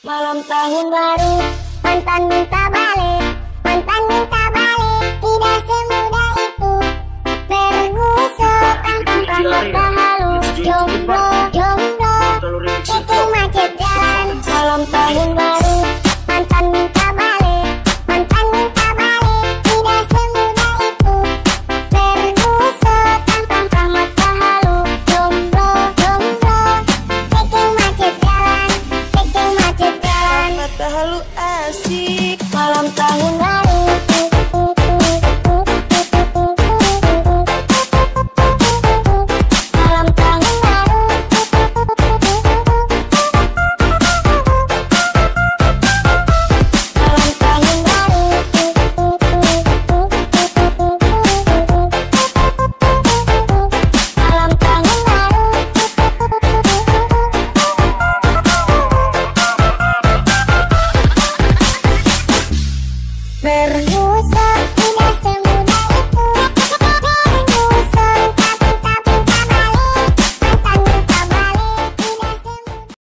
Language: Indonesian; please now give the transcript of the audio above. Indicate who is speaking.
Speaker 1: Malam tahun baru, mantan minta balik, mantan minta balik, tidak semudah itu. Bergusur tentang mata halu, jomblo, jomblo, cecing macet jalan. Malam tahun baru,
Speaker 2: halu asik.
Speaker 1: Malam tahun baru